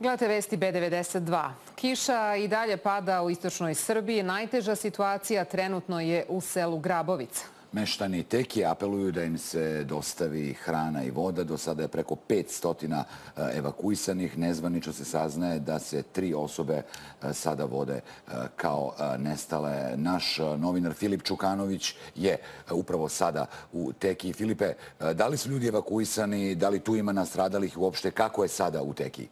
Gledate vesti B92. Kiša i dalje pada u istočnoj Srbiji. Najteža situacija trenutno je u selu Grabovica. Meštani Teki apeluju da im se dostavi hrana i voda. Do sada je preko 500 e, evakuisanih. Nezvanično se saznaje da se tri osobe e, sada vode e, kao nestale. Naš novinar Filip Čukanović je upravo sada u Teki. Filipe, da li su ljudi evakuisani? Da li tu ima nastradalih uopšte? Kako je sada u Teki?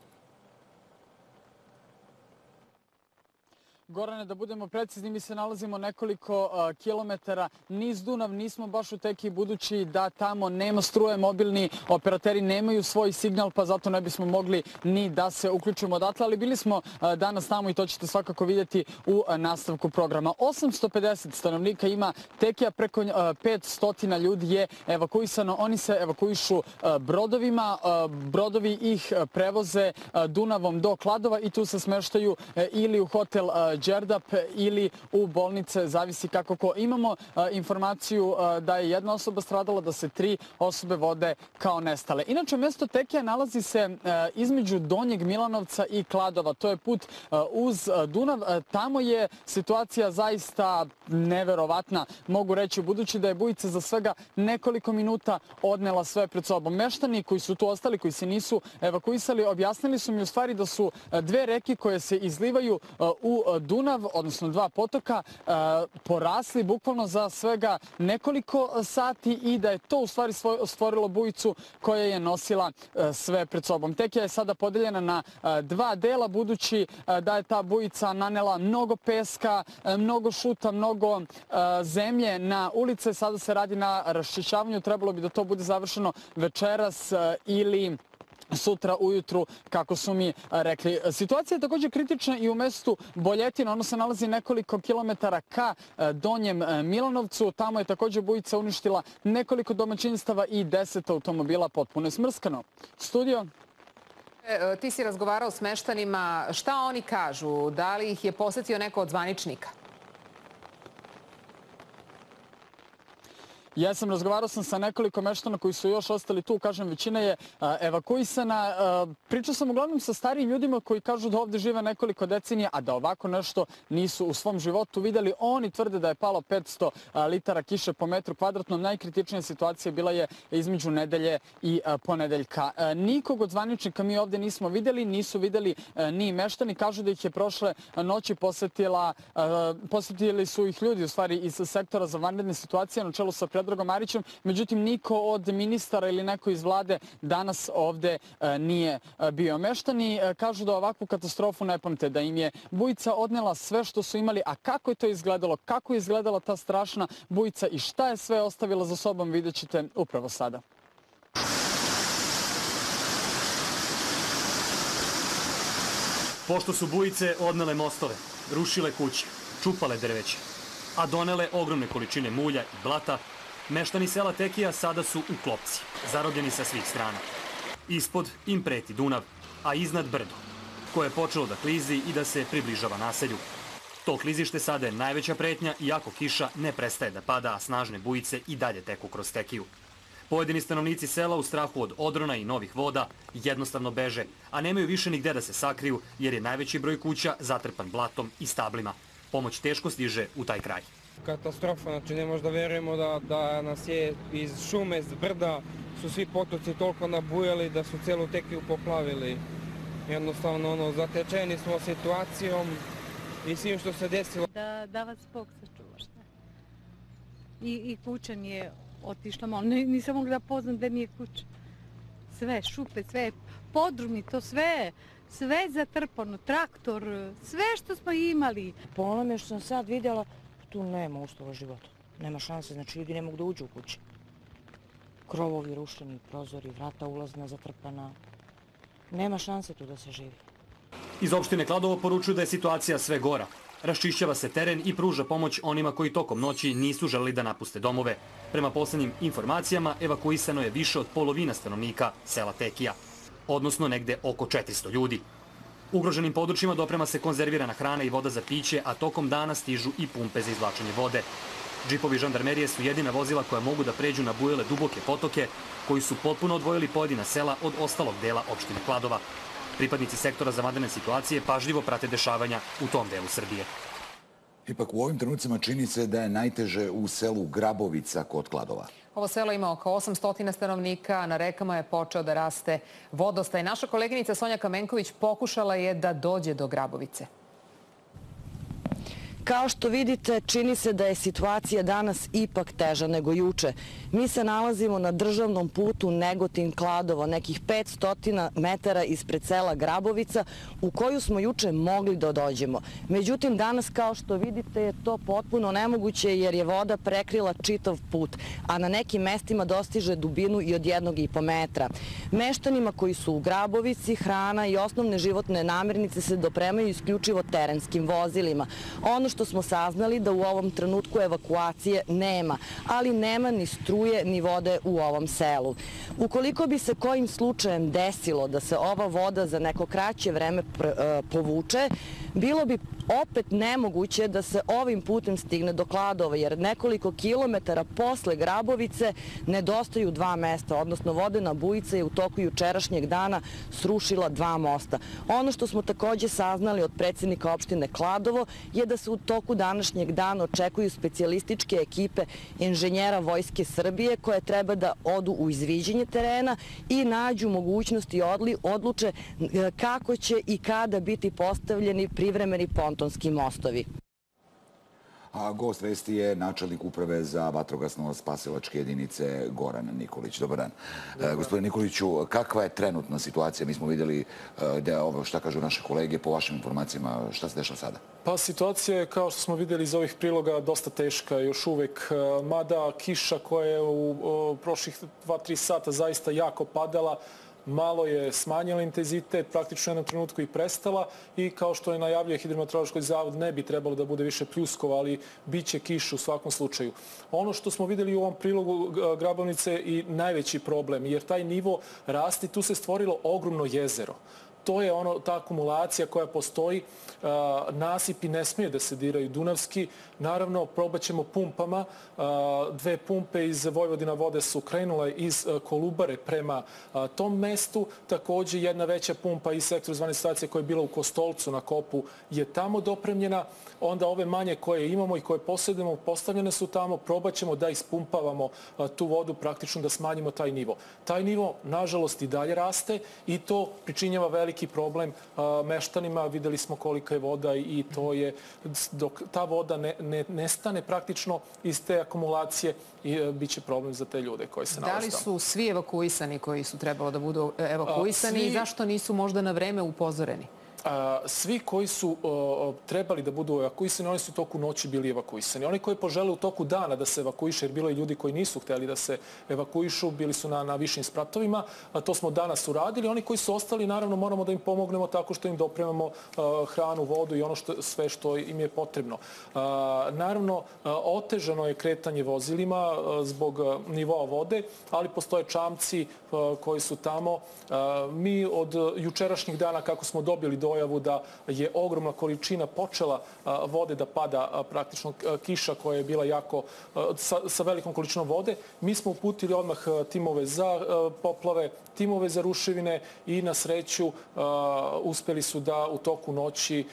Gorane, da budemo precizni, mi se nalazimo nekoliko kilometara niz Dunav, nismo baš u teki budući da tamo nema struje, mobilni operateri nemaju svoj signal, pa zato ne bismo mogli ni da se uključimo odatle, ali bili smo danas tamo i to ćete svakako vidjeti u nastavku programa. 850 stanovnika ima tekija, preko 500 ljudi je evakuisano, oni se evakuišu brodovima, brodovi ih prevoze Dunavom do Kladova i tu se smeštaju ili u hotel Đerdap ili u bolnice, zavisi kako ko. Imamo informaciju da je jedna osoba stradala, da se tri osobe vode kao nestale. Inače, mesto Tekija nalazi se između Donjeg Milanovca i Kladova. To je put uz Dunav. Tamo je situacija zaista neverovatna, mogu reći, budući da je bujica za svega nekoliko minuta odnela sve pred sobom. Meštani koji su tu ostali, koji se nisu evakuisali, objasnili su mi u stvari da su dve reke koje se izlivaju u Dunav, odnosno dva potoka, e, porasli bukvalno za svega nekoliko sati i da je to u stvari stvorilo bujicu koja je nosila e, sve pred sobom. Tekija je sada podeljena na e, dva dela, budući da je ta bujica nanela mnogo peska, mnogo šuta, mnogo zemlje na ulice. Sada se radi na raščišćavanju, trebalo bi da to bude završeno večeras ili sutra ujutru, kako su mi rekli. Situacija je takođe kritična i u mestu Boljetina. Ono se nalazi nekoliko kilometara ka Donjem Milanovcu. Tamo je takođe bujica uništila nekoliko domaćinstava i deset automobila potpuno smrskano. Studio? E, ti si razgovarao s meštanima. Šta oni kažu? Da li ih je posetio neko od zvaničnika? Ja sam razgovarao sam sa nekoliko meštana koji su još ostali tu, kažem, većina je evakuisana. Pričao sam uglavnom sa starijim ljudima koji kažu da ovde žive nekoliko decenija, a da ovako nešto nisu u svom životu videli. Oni tvrde da je palo 500 litara kiše po metru kvadratnom. Najkritičnija situacija bila je između nedelje i ponedeljka. Nikog od zvaničnika mi ovde nismo videli, nisu videli ni meštani. Kažu da ih je prošle noći posetila, posetili su ih ljudi u stvari iz sektora za vanredne situacije na čelu sa Predragom Marićem, međutim niko od ministara ili neko iz vlade danas ovde e, nije e, bio. Meštani e, kažu da ovakvu katastrofu ne pamte, da im je bujica odnela sve što su imali, a kako je to izgledalo, kako je izgledala ta strašna bujica i šta je sve ostavila za sobom, vidjet ćete upravo sada. Pošto su bujice odnele mostove, rušile kuće, čupale drveće, a donele ogromne količine mulja i blata, Meštani sela Tekija sada su u klopci, zarobljeni sa svih strana. Ispod im preti Dunav, a iznad brdo, koje je počelo da klizi i da se približava naselju. To klizište sada je najveća pretnja, iako kiša ne prestaje da pada, a snažne bujice i dalje teku kroz Tekiju. Pojedini stanovnici sela u strahu od odrona i novih voda jednostavno beže, a nemaju više nigde da se sakriju jer je najveći broj kuća zatrpan blatom i stablima. Pomoć teško stiže u taj kraj katastrofa, znači ne možda verujemo da, da nas je iz šume, iz brda, su svi potoci toliko nabujali da su celu tekiju poplavili. Jednostavno, ono, zatečeni smo situacijom i svim što se desilo. Da, da vas Bog sačuva, šta? I, I kuća mi je otišla malo, nisam mogla da poznam gde mi je kuća. Sve, šupe, sve, podrumi, to sve, sve zatrpano, traktor, sve što smo imali. Po onome što sam sad vidjela, tu nema uslova života. Nema šanse, znači ljudi ne mogu da uđu u kuće. Krovovi rušeni, prozori, vrata ulazna zatrpana. Nema šanse tu da se živi. Iz opštine Kladovo poručuju da je situacija sve gora. Raščišćava se teren i pruža pomoć onima koji tokom noći nisu želeli da napuste domove. Prema poslednjim informacijama, evakuisano je više od polovina stanovnika sela Tekija, odnosno negde oko 400 ljudi. Ugroženim područjima doprema se konzervirana hrana i voda za piće, a tokom dana stižu i pumpe za izvlačenje vode. Džipovi žandarmerije su jedina vozila koja mogu da pređu na bujele duboke potoke, koji su potpuno odvojili pojedina sela od ostalog dela opštine Kladova. Pripadnici sektora za vanredne situacije pažljivo prate dešavanja u tom delu Srbije. Ipak u ovim trenucima čini se da je najteže u selu Grabovica kod Kladova. Ovo selo ima oko 800 stanovnika, na rekama je počeo da raste vodostaj. Naša koleginica Sonja Kamenković pokušala je da dođe do Grabovice. Kao što vidite, čini se da je situacija danas ipak teža nego juče. Mi se nalazimo na državnom putu Negotin-Kladovo, nekih 500 metara ispred sela Grabovica, u koju smo juče mogli da dođemo. Međutim, danas, kao što vidite, je to potpuno nemoguće jer je voda prekrila čitav put, a na nekim mestima dostiže dubinu i od jednog i po metra. Meštanima koji su u Grabovici, hrana i osnovne životne namirnice se dopremaju isključivo terenskim vozilima. Ono što smo saznali da u ovom trenutku evakuacije nema, ali nema ni struje ni vode u ovom selu. Ukoliko bi se kojim slučajem desilo da se ova voda za neko kraće vreme e, povuče, bilo bi opet nemoguće da se ovim putem stigne do Kladova, jer nekoliko kilometara posle Grabovice nedostaju dva mesta, odnosno vodena bujica je u toku jučerašnjeg dana srušila dva mosta. Ono što smo takođe saznali od predsednika opštine Kladovo je da se u toku današnjeg dana očekuju specijalističke ekipe inženjera Vojske Srbije koje treba da odu u izviđenje terena i nađu mogućnosti odluče e, kako će i kada biti postavljeni privremeni pontonski mostovi. A gost vesti je načelnik uprave za vatrogasno-spasilačke jedinice Goran Nikolić. Dobar dan. E, gospodine Nikoliću, kakva je trenutna situacija? Mi smo videli e, da je ovo šta kažu naše kolege, po vašim informacijama, šta se dešava sada? Pa situacija je, kao što smo videli iz ovih priloga, dosta teška još uvek. E, mada kiša koja je u, u prošlih 2-3 sata zaista jako padala, malo je smanjila intenzitet, praktično u jednom trenutku i prestala i kao što je najavljuje Hidrometeorološki zavod ne bi trebalo da bude više pljuskova, ali bit će kiš u svakom slučaju. Ono što smo videli u ovom prilogu Grabovnice i najveći problem, jer taj nivo rasti, tu se stvorilo ogromno jezero to je ono, ta akumulacija koja postoji. Nasipi ne smije da se diraju dunavski. Naravno, probat ćemo pumpama. Dve pumpe iz Vojvodina vode su krenule iz Kolubare prema tom mestu. Takođe, jedna veća pumpa iz sektora zvane stacije koja je bila u Kostolcu na kopu je tamo dopremljena. Onda ove manje koje imamo i koje posjedujemo postavljene su tamo. Probat ćemo da ispumpavamo tu vodu, praktično da smanjimo taj nivo. Taj nivo, nažalost, i dalje raste i to pričinjava veliki veliki problem meštanima. Videli smo kolika je voda i to je, dok ta voda ne, ne, nestane praktično iz te akumulacije, i e, bit će problem za te ljude koji se nalaze Da li su svi evakuisani koji su trebalo da budu e, evakuisani i zašto nisu možda na vreme upozoreni? Svi koji su trebali da budu evakuisani, oni su u toku noći bili evakuisani. Oni koji požele u toku dana da se evakuiše, jer bilo je ljudi koji nisu hteli da se evakuišu, bili su na, na višim spratovima, a to smo danas uradili. Oni koji su ostali, naravno, moramo da im pomognemo tako što im dopremamo hranu, vodu i ono što, sve što im je potrebno. naravno, otežano je kretanje vozilima zbog nivoa vode, ali postoje čamci koji su tamo. Mi od jučerašnjih dana, kako smo dobili do dojavu da je ogromna količina počela vode da pada, praktično kiša koja je bila jako, sa, sa velikom količinom vode. Mi smo uputili odmah timove za poplave, timove za ruševine i na sreću uspeli su da u toku noći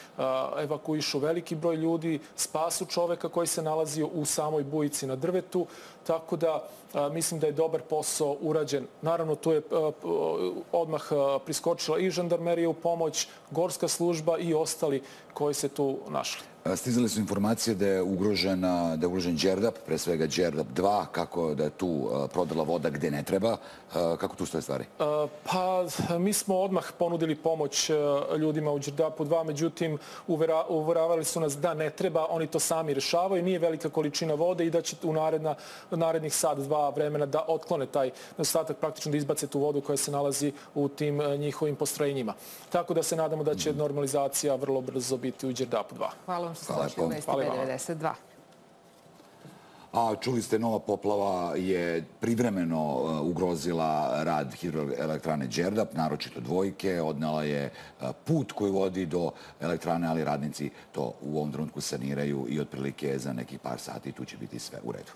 evakuišu veliki broj ljudi, spasu čoveka koji se nalazio u samoj bujici na drvetu, tako da mislim da je dobar posao urađen. Naravno, tu je odmah priskočila i žandarmerija u pomoć, gorska služba i ostali koji se tu našli. Stizali su informacije da je ugrožen, da je ugrožen Đerdap, pre svega Đerdap 2, kako da je tu prodala voda gde ne treba. Kako tu stoje stvari? Pa, mi smo odmah ponudili pomoć ljudima u Đerdapu 2, međutim, uveravali su nas da ne treba, oni to sami rešavaju, nije velika količina vode i da će u naredna, narednih sad, dva vremena da otklone taj nedostatak, praktično da izbace tu vodu koja se nalazi u tim njihovim postrojenjima. Tako da se nadamo da će normalizacija vrlo brzo biti u Đerdapu 2. Hvala vam što ste došli u Vesti B92. A čuli ste, nova poplava je privremeno uh, ugrozila rad hidroelektrane Đerdap, naročito dvojke, odnela je uh, put koji vodi do elektrane, ali radnici to u ovom trenutku saniraju i otprilike za nekih par sati tu će biti sve u redu.